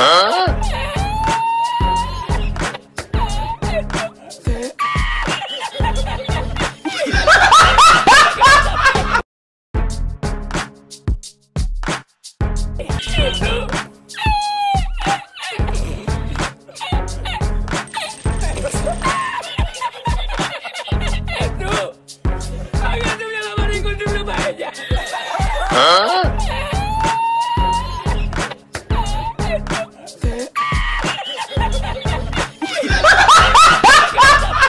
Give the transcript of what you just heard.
Huh?